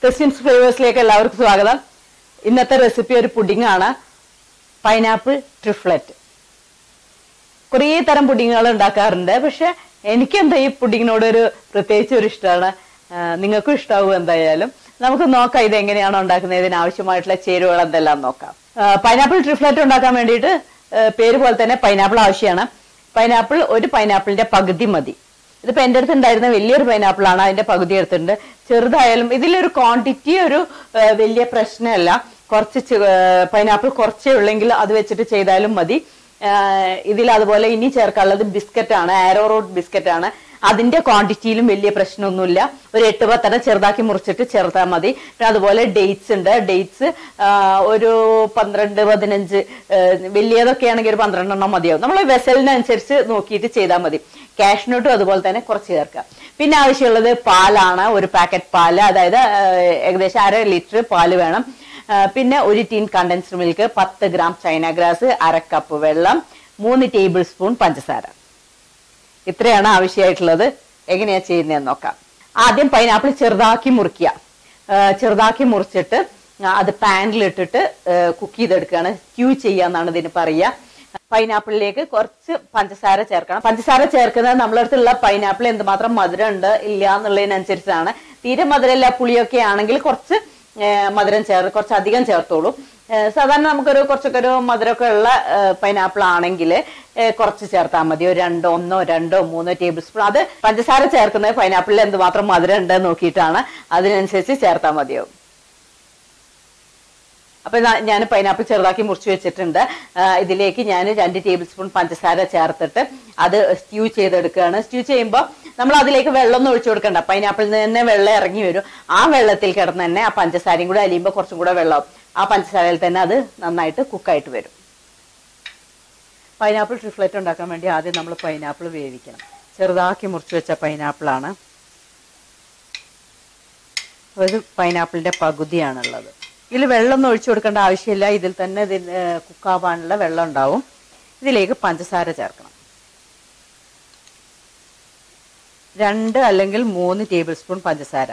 Christians ഫ്ലേവേഴ്സിലേക്ക് എല്ലാവർക്കും സ്വാഗതം. ഇന്നത്തെ റെസിപ്പി ഒരു പുഡിംഗ് ആണ്. പൈനാപ്പിൾ ട്രിഫ്ലറ്റ് കുറേ തരം പുഡിങ്ങുകൾ ഉണ്ടാക്കാറുണ്ട്. പക്ഷെ എനിക്കെന്താ ഈ പുഡിങ്ങിനോട് ഒരു പ്രത്യേകിച്ച് ഒരു ഇഷ്ടമാണ്? നിങ്ങൾക്കും ഇഷ്ടാവും എന്തായാലും. നമുക്ക് നോക്കാം ഇത് എങ്ങനെയാണോ ഉണ്ടാക്കുന്നത് ഇതിനാവശ്യമായിട്ടുള്ള ചേരുവകൾ എന്തെല്ലാം നോക്കാം. പൈനാപ്പിൾ ട്രിഫ്ലറ്റ് ഉണ്ടാക്കാൻ വേണ്ടിയിട്ട് പേര് പോലെ തന്നെ പൈനാപ്പിൾ ആവശ്യമാണ്. പൈനാപ്പിൾ ഒരു പൈനാപ്പിളിന്റെ പകുതി മതി. ഇതിപ്പോ എന്റെ അടുത്ത് ഉണ്ടായിരുന്ന വലിയൊരു പൈനാപ്പിൾ ആണ് അതിന്റെ പകുതി എടുത്തിട്ടുണ്ട്. ചെറുതായാലും ഇതിലൊരു ക്വാണ്ടിറ്റി ഒരു വലിയ പ്രശ്നമല്ല. കുറച്ച് പൈനാപ്പിൾ കുറച്ചേ ഉള്ളെങ്കിൽ അത് വെച്ചിട്ട് ചെയ്താലും മതി. ഇതിൽ അതുപോലെ ഇനി ചേർക്കാനുള്ളത് ബിസ്ക്കറ്റ് ആണ് ആരോ ബിസ്ക്കറ്റ് ആണ് അതിന്റെ ക്വാണ്ടിറ്റിയിലും വലിയ പ്രശ്നമൊന്നുമില്ല. ഒരു എട്ട് പത്തെണ്ണം ചെറുതാക്കി മുറിച്ചിട്ട് ചേർത്താൽ മതി. പിന്നെ അതുപോലെ ഡേറ്റ്സ് ഉണ്ട്. ഡേറ്റ്സ് ഒരു പന്ത്രണ്ട് പതിനഞ്ച് വലിയതൊക്കെ ആണെങ്കിൽ ഒരു പന്ത്രണ്ടെണ്ണം മതിയാവും. നമ്മൾ വെസലിനനുസരിച്ച് നോക്കിയിട്ട് ചെയ്താൽ മതി. കാഷ്നട്ടും അതുപോലെ തന്നെ കുറച്ച് ചേർക്കുക. പിന്നെ ആവശ്യമുള്ളത് പാലാണ്. ഒരു പാക്കറ്റ് പാൽ. അതായത് ഏകദേശം അര ലിറ്റർ പാൽ വേണം. പിന്നെ ഒരു ടീൻ കണ്ടൻസ്ഡ് മിൽക്ക് പത്ത് ഗ്രാം ചൈന ഗ്രാസ് അര കപ്പ് വെള്ളം മൂന്ന് ടേബിൾ സ്പൂൺ പഞ്ചസാര. ഇത്രയാണ് ആവശ്യമായിട്ടുള്ളത്. എങ്ങനെയാ ചെയ്യുന്നതെന്ന് നോക്കാം. ആദ്യം പൈനാപ്പിൾ ചെറുതാക്കി മുറിക്കുക. ചെറുതാക്കി മുറിച്ചിട്ട് അത് പാനിലിട്ടിട്ട് കുക്ക് ചെയ്തെടുക്കുകയാണ്. സ്റ്റ്യൂ ചെയ്യാന്നാണ് ഇതിന് പറയുക. പൈനാപ്പിളിലേക്ക് കുറച്ച് പഞ്ചസാര ചേർക്കണം. പഞ്ചസാര ചേർക്കുന്നത് നമ്മളെ അടുത്തുള്ള പൈനാപ്പിൾ എന്തുമാത്രം മധുരം ഉണ്ട് ഇല്ല എന്നുള്ളതിനനുസരിച്ചാണ്. തീരെ മധുരമില്ല പുളിയൊക്കെ ആണെങ്കിൽ കുറച്ച് മധുരം ചേർ കുറച്ച് അധികം ചേർത്തോളൂ. സാധാരണ നമുക്കൊരു കുറച്ചൊക്കെ ഒരു മധുരമൊക്കെ ഉള്ള പൈനാപ്പിൾ ആണെങ്കിൽ കുറച്ച് ചേർത്താൽ മതി. ഒരു രണ്ടോ ഒന്നോ രണ്ടോ മൂന്നോ ടേബിൾ സ്പൂൺ അത് പഞ്ചസാര ചേർക്കുന്നത് പൈനാപ്പിളിൽ എന്തുമാത്രം മധുരം ഉണ്ട് നോക്കിയിട്ടാണ്. അതിനനുസരിച്ച് ചേർത്താൽ മതിയാവും. അപ്പൊ ഞാൻ പൈനാപ്പിൾ ചെറുതാക്കി മുറിച്ച് വെച്ചിട്ടുണ്ട്. ഇതിലേക്ക് ഞാൻ രണ്ട് ടേബിൾ സ്പൂൺ പഞ്ചസാര ചേർത്തിട്ട് അത് സ്റ്റ്യൂ ചെയ്തെടുക്കുകയാണ്. സ്റ്റ്യൂ ചെയ്യുമ്പോൾ നമ്മൾ അതിലേക്ക് വെള്ളമൊന്നും ഒഴിച്ചു കൊടുക്കണ്ട. പൈനാപ്പിളിൽ നിന്ന് തന്നെ വെള്ളം ഇറങ്ങി വരും. ആ വെള്ളത്തിൽ കിടന്ന് തന്നെ ആ പഞ്ചസാരയും കൂടെ അലിയുമ്പോൾ കുറച്ചും കൂടെ വെള്ളം ആ പഞ്ചസാരയിൽ തന്നെ അത് നന്നായിട്ട് കുക്കായിട്ട് വരും. പൈനാപ്പിൾ ട്രിഫ്ലറ്റ് ഉണ്ടാക്കാൻ വേണ്ടി ആദ്യം നമ്മൾ പൈനാപ്പിൾ വേവിക്കണം. ചെറുതാക്കി മുറിച്ച് വെച്ച പൈനാപ്പിളാണ് ഒരു പൈനാപ്പിളിന്റെ പകുതിയാണുള്ളത്. ഇതിൽ വെള്ളമൊന്നും ഒഴിച്ചു കൊടുക്കേണ്ട ആവശ്യമില്ല. ഇതിൽ തന്നെ ഇതിന് കുക്കാവാനുള്ള വെള്ളം ഉണ്ടാവും. ഇതിലേക്ക് പഞ്ചസാര ചേർക്കണം. രണ്ട് അല്ലെങ്കിൽ മൂന്ന് ടേബിൾ സ്പൂൺ പഞ്ചസാര.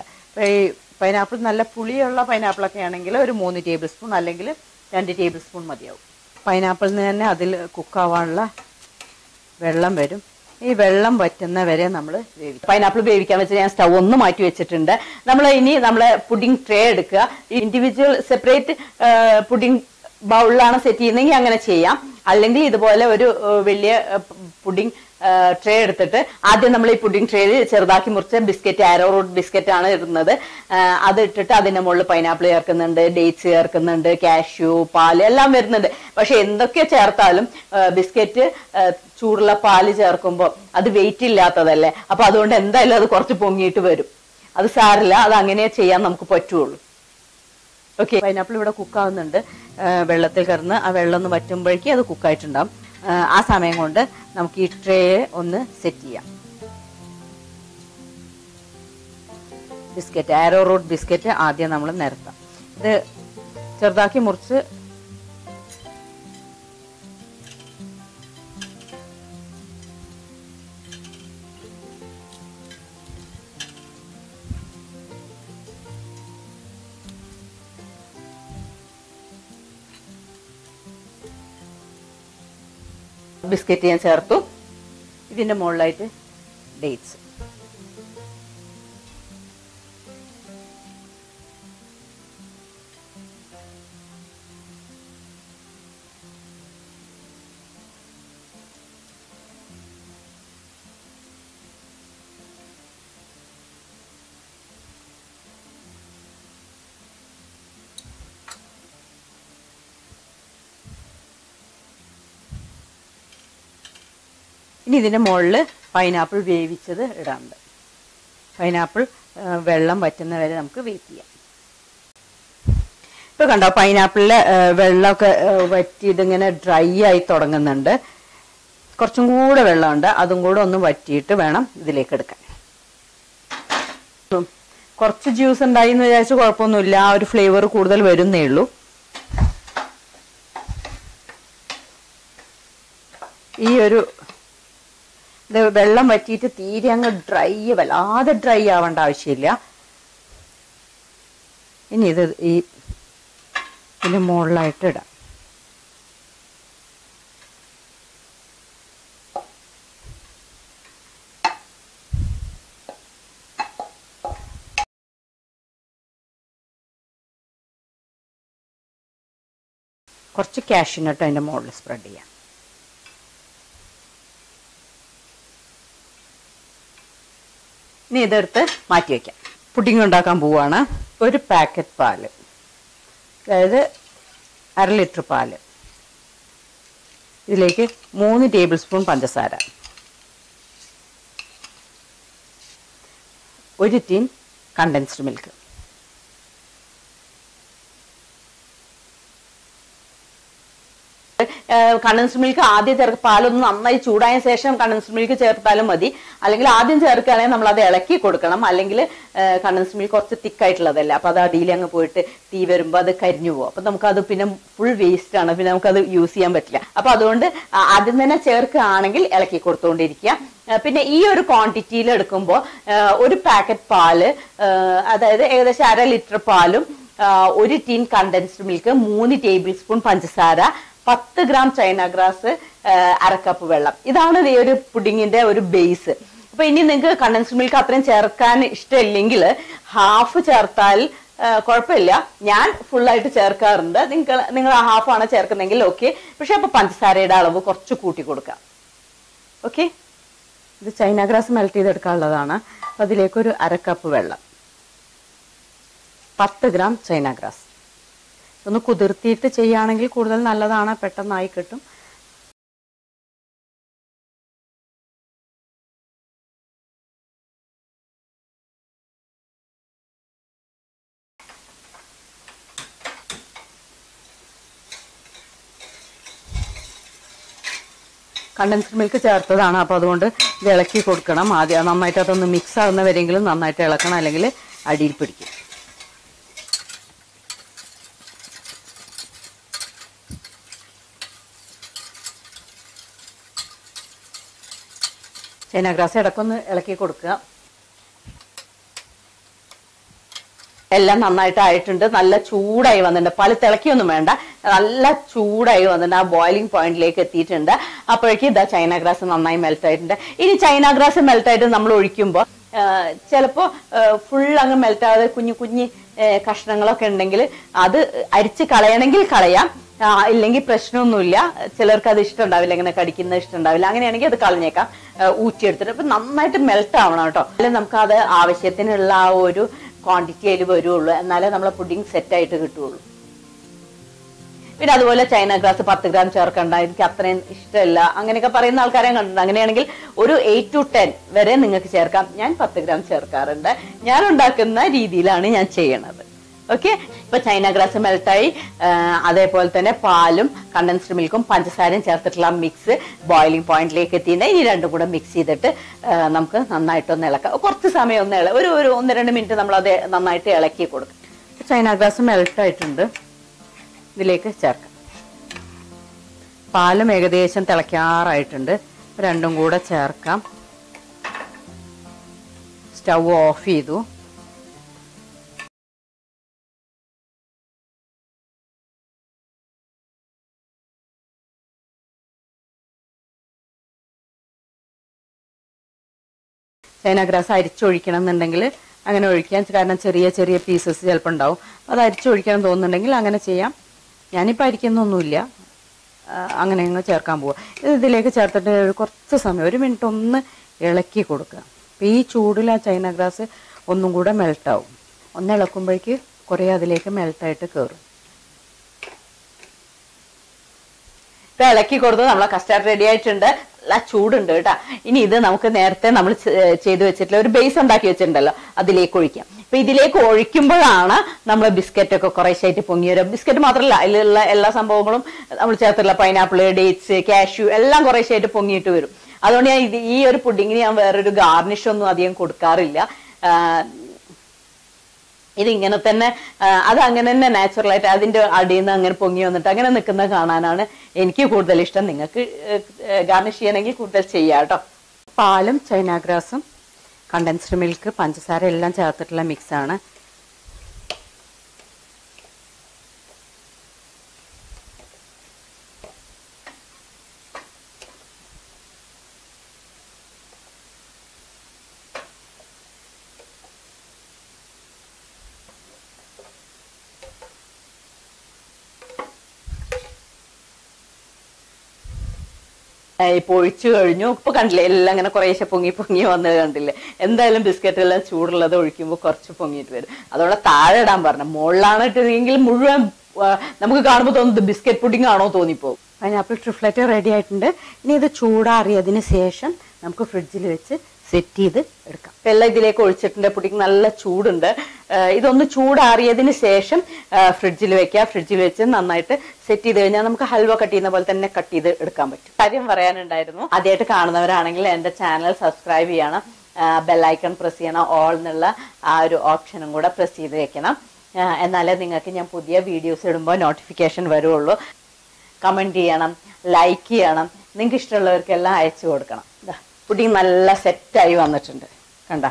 ഈ പൈനാപ്പിൾ നല്ല പുളിയുള്ള പൈനാപ്പിളൊക്കെ ആണെങ്കിൽ ഒരു മൂന്ന് ടേബിൾ സ്പൂൺ അല്ലെങ്കിൽ രണ്ട് ടേബിൾ സ്പൂൺ മതിയാവും. പൈനാപ്പിളിന് തന്നെ അതിൽ കുക്കാവാനുള്ള വെള്ളം വരും. ഈ വെള്ളം വറ്റുന്ന വരെ നമ്മൾ വേവിക്കും. പൈനാപ്പിൾ വേവിക്കാൻ വെച്ച് ഞാൻ സ്റ്റൗ ഒന്ന് മാറ്റി വെച്ചിട്ടുണ്ട്. നമ്മൾ ഇനി നമ്മളെ പുഡിംഗ് ട്രേ എടുക്കുക. ഇൻഡിവിജ്വൽ സെപ്പറേറ്റ് പുഡിംഗ് ബൗളിലാണ് സെറ്റ് ചെയ്യുന്നതെങ്കിൽ അങ്ങനെ ചെയ്യാം. അല്ലെങ്കിൽ ഇതുപോലെ ഒരു വലിയ പുഡിംഗ് ട്രേ എടുത്തിട്ട് ആദ്യം നമ്മൾ ഈ പുഡിംഗ് ട്രേയിൽ ചെറുതാക്കി മുറിച്ച ബിസ്ക്കറ്റ് ആരോ റൂട്ട് ബിസ്ക്കറ്റ് ആണ് ഇടുന്നത്. അത് ഇട്ടിട്ട് അതിന്റെ മുകളിൽ പൈനാപ്പിൾ ചേർക്കുന്നുണ്ട് ഡേറ്റ്സ് ചേർക്കുന്നുണ്ട് കാഷ്യു പാൽ എല്ലാം വരുന്നുണ്ട്. പക്ഷെ എന്തൊക്കെ ചേർത്താലും ബിസ്ക്കറ്റ് ചൂടുള്ള പാൽ ചേർക്കുമ്പോൾ അത് വെയിറ്റ് ഇല്ലാത്തതല്ലേ? അപ്പൊ അതുകൊണ്ട് എന്തായാലും അത് കുറച്ച് പൊങ്ങിയിട്ട് വരും. അത് സാരില്ല അത് അങ്ങനെ ചെയ്യാൻ നമുക്ക് പറ്റുള്ളൂ. ഓക്കെ പൈനാപ്പിൾ ഇവിടെ കുക്കാവുന്നുണ്ട് വെള്ളത്തിൽ കിടന്ന് ആ വെള്ളം ഒന്ന് വറ്റുമ്പോഴേക്കും അത് കുക്കായിട്ടുണ്ടാവും ആ, സമയം കൊണ്ട് നമുക്ക് ഈ ട്രേ ഒന്ന് സെറ്റ് ചെയ്യാം. ബിസ്ക്കറ്റ് ആരോ റൂട്ട് ബിസ്ക്കറ്റ് ആദ്യം നമ്മൾ നിരത്താം. ഇത് ചെറുതാക്കി മുറിച്ച് ബിസ്ക്കറ്റ് ഞാൻ ചേർത്തു. ഇതിന്റെ മുകളിലായിട്ട് ഡേറ്റ്സ് ഇനി ഇതിന്റെ മുകളിൽ പൈനാപ്പിൾ വേവിച്ചത് ഇടാറുണ്ട് പൈനാപ്പിൾ വെള്ളം വറ്റുന്ന വരെ നമുക്ക് വെയിറ്റ് ചെയ്യാം. ഇപ്പൊ കണ്ടോ പൈനാപ്പിളിലെ വെള്ളമൊക്കെ വറ്റി ഡ്രൈ ആയി തുടങ്ങുന്നുണ്ട്. കുറച്ചും കൂടെ വെള്ളമുണ്ട് അതും കൂടെ ഒന്ന് വറ്റിയിട്ട് വേണം ഇതിലേക്ക് എടുക്കാൻ. കുറച്ച് ജ്യൂസ് ഉണ്ടായി എന്ന് വിചാരിച്ച് കുഴപ്പമൊന്നുമില്ല ആ ഒരു ഫ്ലേവർ കൂടുതൽ വരുന്നേ ഉള്ളൂ. ഈ ഒരു ഇത് വെള്ളം വറ്റിയിട്ട് തീരെ അങ്ങ് ഡ്രൈ വല്ലാതെ ഡ്രൈ ആവേണ്ട ആവശ്യമില്ല. ഇനി ഇത് ഈ ഇതിന് മുകളിലായിട്ട് ഇടാം. കുറച്ച് കാഷ്യൂനട്ട് അതിന്റെ മുകളിൽ സ്പ്രെഡ് ചെയ്യാം. ഇനി ഇതെടുത്ത് മാറ്റി വയ്ക്കാം പുഡിംഗ് ഉണ്ടാക്കാൻ പോവുകയാണ് ഒരു പാക്കറ്റ് പാൽ. അതായത് അര ലിറ്റർ പാൽ. ഇതിലേക്ക് മൂന്ന് ടേബിൾ സ്പൂൺ പഞ്ചസാര. ഒരു tin condensed milk condensed milk ആദ്യം ചേർക്ക് പാലൊന്ന് നന്നായി ചൂടായ ശേഷം കണ്ടൻസ് മിൽക്ക് ചേർത്താലും മതി. അല്ലെങ്കിൽ ആദ്യം ചേർക്കുകയാണെങ്കിൽ നമ്മൾ അത് ഇളക്കി കൊടുക്കണം. അല്ലെങ്കിൽ കണ്ടൻസ് മിൽക്ക് കുറച്ച് തിക്ക് തിക്കായിട്ടുള്ളതല്ല അപ്പൊ അത് അടിയിൽ അങ്ങ് പോയിട്ട് തീ വരുമ്പോൾ അത് കരിഞ്ഞു പോകും. അപ്പൊ നമുക്കത് പിന്നെ ഫുൾ വേസ്റ്റ് ആണ്. പിന്നെ നമുക്കത് യൂസ് ചെയ്യാൻ പറ്റില്ല. അപ്പൊ അതുകൊണ്ട് ആദ്യം തന്നെ ചേർക്കുകയാണെങ്കിൽ ഇളക്കി കൊടുത്തുകൊണ്ടിരിക്കുക പിന്നെ ഈ ഒരു ക്വാണ്ടിറ്റിയിൽ എടുക്കുമ്പോൾ ഒരു പാക്കറ്റ് പാൽ അതായത് ഏകദേശം അര ലിറ്റർ പാലും ഒരു ടീൻ കണ്ടൻസ്ഡ് മിൽക്ക് മൂന്ന് ടേബിൾ സ്പൂൺ പഞ്ചസാര പത്ത് ഗ്രാം ചൈന ഗ്രാസ് അര കപ്പ് വെള്ളം. ഇതാണ് ഈ ഒരു പുഡിങ്ങിന്റെ ഒരു ബേസ് അപ്പൊ ഇനി നിങ്ങൾക്ക് കണ്ടൻസ്ഡ് മിൽക്ക് അത്രയും ചേർക്കാൻ ഇഷ്ടമില്ലെങ്കിൽ ഹാഫ് ചേർത്താൽ കുഴപ്പമില്ല. ഞാൻ ഫുള്ളായിട്ട് ചേർക്കാറുണ്ട്. നിങ്ങൾ നിങ്ങൾ ഹാഫ് ആണ് ചേർക്കുന്നെങ്കിൽ ഓക്കെ പക്ഷെ അപ്പൊ പഞ്ചസാരയുടെ അളവ് കുറച്ച് കൂട്ടി കൊടുക്കാം. ഓക്കെ ഇത് ചൈന ഗ്രാസ് മെൽറ്റ് ചെയ്തെടുക്കാനുള്ളതാണ്. അപ്പൊ അതിലേക്ക് ഒരു അര കപ്പ് വെള്ളം. പത്ത് ഗ്രാം ചൈന ഗ്രാസ്. ഒന്ന് കുതിർത്തിയിട്ട് ചെയ്യുകയാണെങ്കിൽ കൂടുതൽ നല്ലതാണ് പെട്ടെന്നായി കിട്ടും. കണ്ടൻസ്ഡ് മിൽക്ക് ചേർത്തതാണ്. അപ്പോൾ അതുകൊണ്ട് ഇളക്കി കൊടുക്കണം. ആദ്യം നന്നായിട്ട് അതൊന്ന് മിക്സ് ആകുന്നവരെങ്കിലും നന്നായിട്ട് ഇളക്കണം അല്ലെങ്കിൽ അടിയിൽ പിടിക്കും. ചൈന ഗ്രാസ് ഇടക്കൊന്ന് ഇളക്കി കൊടുക്കുക. എല്ലാം നന്നായിട്ട് ആയിട്ടുണ്ട് നല്ല ചൂടായി വന്നിട്ടുണ്ട്. പല തിളക്കിയൊന്നും വേണ്ട. നല്ല ചൂടായി വന്നിട്ടുണ്ട്. ആ ബോയിലിംഗ് പോയിന്റിലേക്ക് എത്തിയിട്ടുണ്ട്. അപ്പോഴേക്കും ഇതാ ചൈന ഗ്രാസ് നന്നായി മെൽറ്റ് ആയിട്ടുണ്ട്. ഇനി ചൈന ഗ്രാസ് മെൽറ്റ് ആയിട്ട് നമ്മൾ ഒഴിക്കുമ്പോൾ ചിലപ്പോൾ ഫുൾ അങ്ങ് മെൽറ്റ് ആവാതെ കുഞ്ഞു കുഞ്ഞു കഷ്ണങ്ങളൊക്കെ ഉണ്ടെങ്കിൽ അത് അരിച്ച് കളയണമെങ്കിൽ കളയാം. ഇല്ലെങ്കിൽ പ്രശ്നമൊന്നുമില്ല. ചിലർക്ക് അത് ഇഷ്ടമുണ്ടാവില്ല ഇങ്ങനെ കടിക്കുന്നത് ഇഷ്ടമുണ്ടാവില്ല. അങ്ങനെയാണെങ്കിൽ അത് കളഞ്ഞേക്കാം. ഊറ്റി ഊറ്റിയെടുത്തിട്ട് അപ്പൊ നന്നായിട്ട് മെൽറ്റ് ആവണം കേട്ടോ. അല്ലെങ്കിൽ നമുക്ക് അത് ആവശ്യത്തിനുള്ള ആ ഒരു ക്വാണ്ടിറ്റി അതിൽ വരുള്ളൂ. എന്നാലേ നമ്മളെ പുഡിംഗ് സെറ്റ് ആയിട്ട് കിട്ടുള്ളൂ. പിന്നെ അതുപോലെ ചൈന ഗ്രാസ് പത്ത് ഗ്രാം ചേർക്കണ്ട. എനിക്ക് അത്രയും ഇഷ്ടമല്ല. അങ്ങനെയൊക്കെ പറയുന്ന ആൾക്കാരെ കണ്ടിട്ടുണ്ട്. അങ്ങനെയാണെങ്കിൽ ഒരു എയ്റ്റ് ടു ടെൻ വരെ നിങ്ങൾക്ക് ചേർക്കാം. ഞാൻ പത്ത് ഗ്രാം ചേർക്കാറുണ്ട്. ഞാൻ ഉണ്ടാക്കുന്ന രീതിയിലാണ് ഞാൻ ചെയ്യണത്. ഓക്കെ ഇപ്പൊ ചൈന ഗ്രാസ് മെൽട്ടായി അതേപോലെ തന്നെ പാലും കണ്ടൻസ്ഡ് മിൽക്കും പഞ്ചസാരയും ചേർത്തിട്ടുള്ള മിക്സ് ബോയിലിംഗ് പോയിന്റിലേക്ക് എത്തിയിട്ട് ഇനി രണ്ടും കൂടെ മിക്സ് ചെയ്തിട്ട് നമുക്ക് നന്നായിട്ടൊന്ന് ഇളക്കാം. കുറച്ച് സമയം ഒന്ന് ഇള ഒരു ഒരു ഒന്ന് രണ്ട് മിനിറ്റ് നമ്മൾ അത് നന്നായിട്ട് ഇളക്കി കൊടുക്കും. ചൈന ഗ്രാസ് മെൽട്ടായിട്ടുണ്ട് ഇതിലേക്ക് ചേർക്കാം. പാലും ഏകദേശം തിളയ്ക്കാറായിട്ടുണ്ട്. രണ്ടും കൂടെ ചേർക്കാം. സ്റ്റൗ ഓഫ് ചെയ്തു. ചൈന ഗ്രാസ് അരിച്ചൊഴിക്കണം എന്നുണ്ടെങ്കിൽ അങ്ങനെ ഒഴിക്കാം. കാരണം ചെറിയ ചെറിയ പീസസ് ചിലപ്പോൾ ഉണ്ടാവും. അത് അരിച്ചൊഴിക്കണം തോന്നുന്നുണ്ടെങ്കിൽ അങ്ങനെ ചെയ്യാം. ഞാനിപ്പോൾ അരിക്കുന്നൊന്നുമില്ല. അങ്ങനെ അങ്ങ് ചേർക്കാൻ പോവുക ഇത് ഇതിലേക്ക് ചേർത്തിട്ട് കുറച്ച് സമയം ഒരു മിനിറ്റ് ഒന്ന് ഇളക്കി കൊടുക്കുക. അപ്പോൾ ഈ ചൂടിൽ ആ ചൈന ഗ്രാസ് ഒന്നും കൂടെ മെൽട്ടാവും ഒന്ന് ഇളക്കുമ്പോഴേക്ക് കുറേ അതിലേക്ക് മെൽട്ടായിട്ട് കയറും ഇപ്പൊ ഇളക്കി കൊടുത്ത് നമ്മളെ കസ്റ്റാർഡ് റെഡി ആയിട്ടുണ്ട്. നല്ല ചൂടുണ്ട് കേട്ടാ. ഇനി ഇത് നമുക്ക് നേരത്തെ നമ്മൾ ചെയ്ത് വെച്ചിട്ടുള്ള ഒരു ബേസ് ഉണ്ടാക്കി വെച്ചിട്ടുണ്ടല്ലോ. അതിലേക്ക് ഒഴിക്കാം. അപ്പൊ ഇതിലേക്ക് ഒഴിക്കുമ്പോഴാണ് നമ്മൾ ബിസ്ക്കറ്റ് ഒക്കെ കുറേശ്ശായിട്ട് പൊങ്ങി വരും. ബിസ്ക്കറ്റ് മാത്രമല്ല അതിലുള്ള എല്ലാ സംഭവങ്ങളും നമ്മൾ ചേർത്തിട്ടുള്ള പൈനാപ്പിൾ ഡേറ്റ്സ് കാഷ്യൂ എല്ലാം കുറേശ്ശായിട്ട് പൊങ്ങിയിട്ട് വരും. അതുകൊണ്ട് ഞാൻ ഇത് ഈ ഒരു പുഡിങ്ങിന് ഞാൻ വേറൊരു ഗാർണിഷ് ഒന്നും അധികം കൊടുക്കാറില്ല. ആ, ഇത് തന്നെ അത് അങ്ങനെ തന്നെ നാച്ചുറൽ ആയിട്ട് അതിന്റെ അടിയിൽ നിന്ന് അങ്ങനെ പൊങ്ങി വന്നിട്ട് അങ്ങനെ നിൽക്കുന്നത് കാണാനാണ് എനിക്ക് കൂടുതൽ ഇഷ്ടം. നിങ്ങൾക്ക് ഗാർണിഷ് ചെയ്യണമെങ്കിൽ കൂടുതൽ ചെയ്യാം കേട്ടോ. പാലും ചൈനാഗ്രാസും കണ്ടൻസ്ഡ് മിൽക്ക് പഞ്ചസാര എല്ലാം ചേർത്തിട്ടുള്ള മിക്സാണ് ഇപ്പൊ ഒഴിച്ചു കഴിഞ്ഞു. ഇപ്പൊ കണ്ടില്ലേ എല്ലാം ഇങ്ങനെ കുറേശ്ശെ പൊങ്ങി പൊങ്ങി വന്നത് കണ്ടില്ലേ? എന്തായാലും ബിസ്ക്കറ്റ് എല്ലാം ചൂടുള്ളത് ഒഴിക്കുമ്പോൾ കുറച്ച് പൊങ്ങിയിട്ട് വരും. അതോടെ താഴെ ഇടാൻ പറഞ്ഞു. മുകളിലാണ് ഇട്ടെങ്കിൽ മുഴുവൻ നമുക്ക് കാണുമ്പോൾ തോന്നുന്നത് ബിസ്ക്കറ്റ് പുഡിംഗ് ആണോ തോന്നിപ്പോകും പൈനാപ്പിൾ ട്രിഫ്ലറ്റ് റെഡി ആയിട്ടുണ്ട്. ഇനി ഇത് ചൂടാറിയതിന് ശേഷം നമുക്ക് ഫ്രിഡ്ജിൽ വെച്ച് സെറ്റ് ചെയ്ത് എടുക്കാം. വെള്ളം ഇതിലേക്ക് ഒഴിച്ചിട്ടുണ്ട്. പുഡിംഗ് നല്ല ചൂടുണ്ട്. ഇതൊന്ന് ചൂടാറിയതിന് ശേഷം ഫ്രിഡ്ജിൽ വെക്കുക. ഫ്രിഡ്ജിൽ വെച്ച് നന്നായിട്ട് സെറ്റ് ചെയ്ത് കഴിഞ്ഞാൽ നമുക്ക് ഹൽവ കട്ട് ചെയ്യുന്ന പോലെ തന്നെ കട്ട് ചെയ്ത് എടുക്കാൻ പറ്റും. കാര്യം പറയാനുണ്ടായിരുന്നു. ആദ്യമായിട്ട് കാണുന്നവരാണെങ്കിൽ എന്റെ ചാനൽ സബ്സ്ക്രൈബ് ചെയ്യണം. ബെല്ലൈക്കൺ പ്രസ് ചെയ്യണം. ഓൾ എന്നുള്ള ആ ഒരു ഓപ്ഷനും കൂടെ പ്രസ് ചെയ്ത് വെക്കണം. എന്നാലേ നിങ്ങൾക്ക് ഞാൻ പുതിയ വീഡിയോസ് ഇടുമ്പോൾ നോട്ടിഫിക്കേഷൻ വരുള്ളൂ. കമന്റ് ചെയ്യണം ലൈക്ക് ചെയ്യണം. നിങ്ങൾക്ക് ഇഷ്ടമുള്ളവർക്കെല്ലാം അയച്ചു കൊടുക്കണം. പുഡിങ് നല്ല സെറ്റായി വന്നിട്ടുണ്ട്. കണ്ട?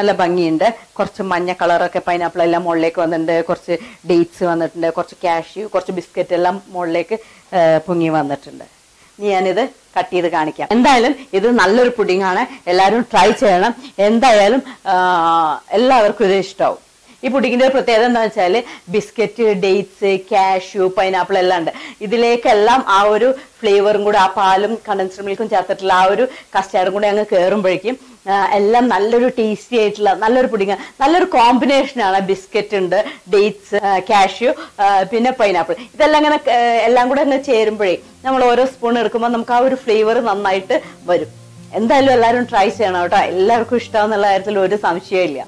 നല്ല ഭംഗിയുണ്ട്. കുറച്ച് മഞ്ഞ കളറൊക്കെ പൈനാപ്പിൾ എല്ലാം മുകളിലേക്ക് വന്നിട്ടുണ്ട്. കുറച്ച് ഡേറ്റ്സ് വന്നിട്ടുണ്ട്. കുറച്ച് കാഷ്യൂ കുറച്ച് ബിസ്ക്കറ്റ് എല്ലാം മുകളിലേക്ക് പൊങ്ങി വന്നിട്ടുണ്ട്. ഞാനിത് കട്ട് ചെയ്ത് കാണിക്കാം. എന്തായാലും ഇത് നല്ലൊരു പുഡിങ്ങാണ്. എല്ലാവരും ട്രൈ ചെയ്യണം. എന്തായാലും എല്ലാവർക്കും ഇത് ഇഷ്ടമാവും. ഈ പുഡിങ്ങിന്റെ ഒരു പ്രത്യേകത എന്താണെന്ന് വെച്ചാൽ ബിസ്ക്കറ്റ് ഡേറ്റ്സ് കാഷ്യൂ പൈനാപ്പിൾ എല്ലാം ഉണ്ട്. ഇതിലേക്കെല്ലാം ആ ഒരു ഫ്ലേവറും കൂടെ ആ പാലും കണ്ടൻസ്ഡ് മിൽക്കും ചേർത്തിട്ടുള്ള ആ ഒരു കസ്റ്റാർഡും കൂടെ അങ്ങ് കയറുമ്പോഴേക്കും എല്ലാം നല്ലൊരു ടേസ്റ്റി ആയിട്ടുള്ള നല്ലൊരു പുഡിങ് നല്ലൊരു കോമ്പിനേഷനാണ് ബിസ്ക്കറ്റ് ഉണ്ട് ഡേറ്റ്സ് കാഷ്യൂ പിന്നെ പൈനാപ്പിൾ. ഇതെല്ലാം ഇങ്ങനെ എല്ലാം കൂടെ അങ്ങ് ചേരുമ്പോഴേ നമ്മൾ ഓരോ സ്പൂൺ എടുക്കുമ്പോൾ നമുക്ക് ആ ഒരു ഫ്ലേവർ നന്നായിട്ട് വരും. എന്തായാലും എല്ലാവരും ട്രൈ ചെയ്യണം കേട്ടോ. എല്ലാവർക്കും ഇഷ്ടമാണെന്നുള്ള കാര്യത്തിൽ ഒരു സംശയമില്ല